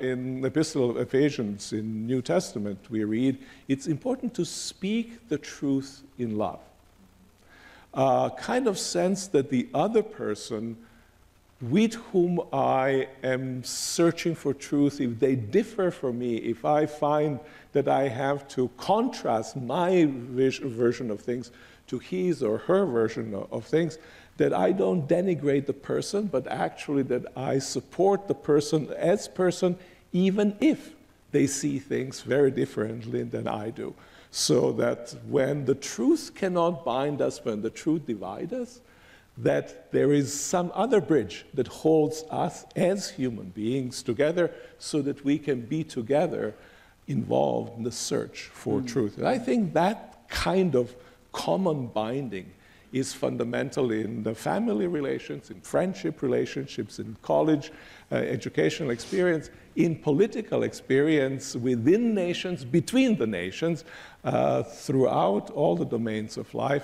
in the Epistle of Ephesians in New Testament, we read, it's important to speak the truth in love. Uh, kind of sense that the other person with whom I am searching for truth, if they differ from me, if I find that I have to contrast my version of things to his or her version of things, that I don't denigrate the person, but actually that I support the person as person, even if they see things very differently than I do. So that when the truth cannot bind us, when the truth divides us, that there is some other bridge that holds us as human beings together so that we can be together involved in the search for mm. truth. And I think that kind of common binding is fundamental in the family relations, in friendship relationships, in college uh, educational experience, in political experience within nations, between the nations, uh, throughout all the domains of life.